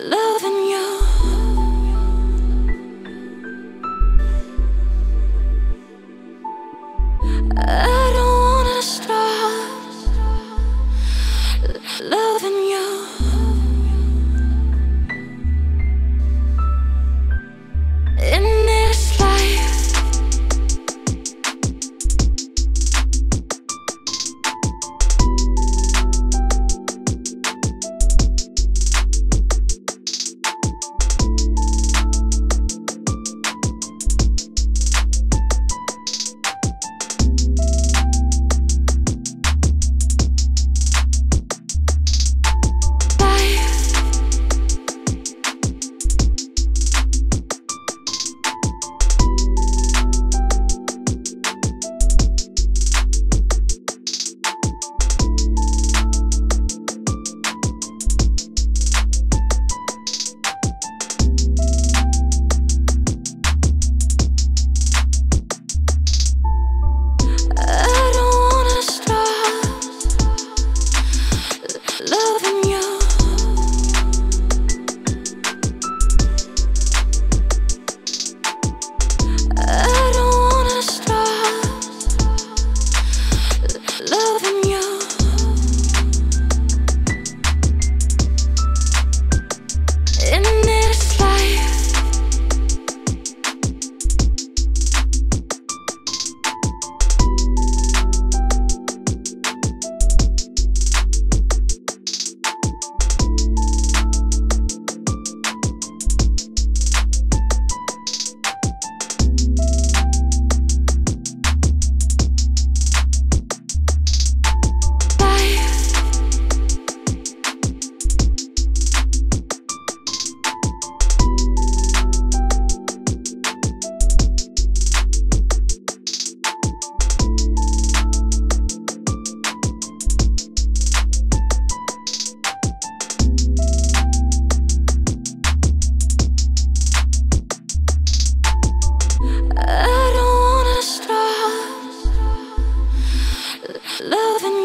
Love Love Love and